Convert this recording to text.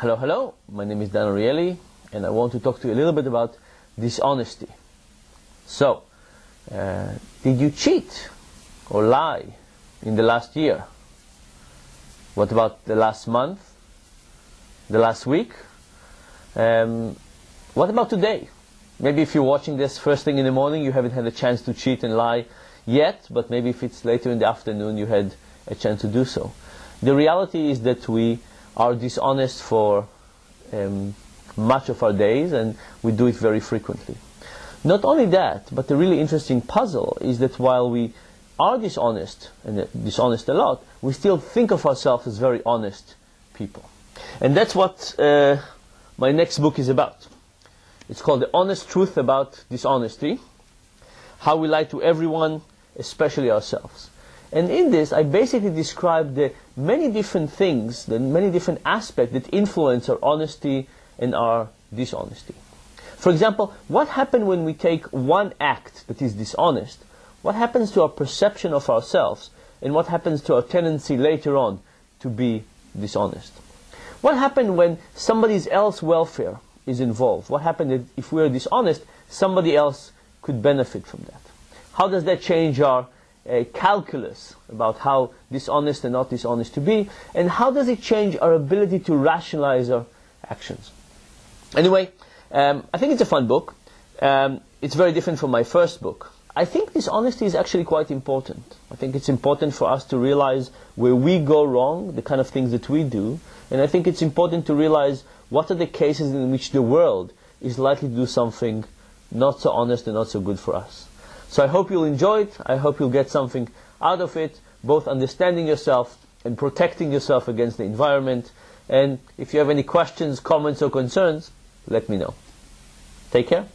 Hello, hello. My name is Dan Ariely, and I want to talk to you a little bit about dishonesty. So, uh, did you cheat or lie in the last year? What about the last month? The last week? Um, what about today? Maybe if you're watching this first thing in the morning, you haven't had a chance to cheat and lie yet, but maybe if it's later in the afternoon, you had a chance to do so. The reality is that we are dishonest for um, much of our days and we do it very frequently. Not only that, but the really interesting puzzle is that while we are dishonest, and dishonest a lot, we still think of ourselves as very honest people. And that's what uh, my next book is about. It's called The Honest Truth About Dishonesty How We Lie to Everyone, Especially Ourselves. And in this, I basically describe the many different things, the many different aspects that influence our honesty and our dishonesty. For example, what happens when we take one act that is dishonest? What happens to our perception of ourselves? And what happens to our tendency later on to be dishonest? What happens when somebody else's welfare is involved? What happens if we are dishonest, somebody else could benefit from that? How does that change our a calculus about how dishonest and not dishonest to be, and how does it change our ability to rationalize our actions. Anyway, um, I think it's a fun book. Um, it's very different from my first book. I think dishonesty is actually quite important. I think it's important for us to realize where we go wrong, the kind of things that we do, and I think it's important to realize what are the cases in which the world is likely to do something not so honest and not so good for us. So I hope you'll enjoy it. I hope you'll get something out of it, both understanding yourself and protecting yourself against the environment. And if you have any questions, comments, or concerns, let me know. Take care.